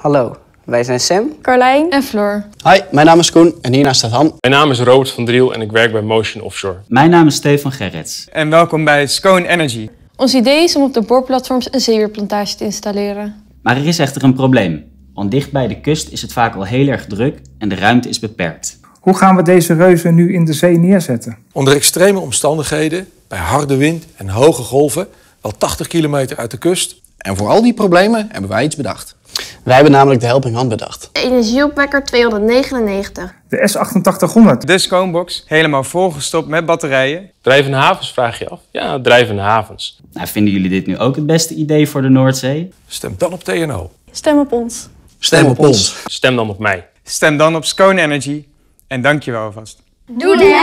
Hallo, wij zijn Sam. Carlijn en Floor. Hi, mijn naam is Koen en hiernaast staat Han. Mijn naam is Robert van Driel en ik werk bij Motion Offshore. Mijn naam is Stefan Gerrits. En welkom bij Scone Energy. Ons idee is om op de boorplatforms een zeewierplantage te installeren. Maar er is echter een probleem. Want dicht bij de kust is het vaak al heel erg druk en de ruimte is beperkt. Hoe gaan we deze reuzen nu in de zee neerzetten? Onder extreme omstandigheden, bij harde wind en hoge golven, wel 80 kilometer uit de kust. En voor al die problemen hebben wij iets bedacht. Wij hebben namelijk de Helping Hand bedacht. Energieopwekker 299. De S8800. De Sconebox, helemaal volgestopt met batterijen. Drijvende havens vraag je af? Ja, drijvende havens. Nou, vinden jullie dit nu ook het beste idee voor de Noordzee? Stem dan op TNO. Stem op ons. Stem op ons. Stem dan op mij. Stem dan op Scone Energy. En dank je wel alvast. Doei!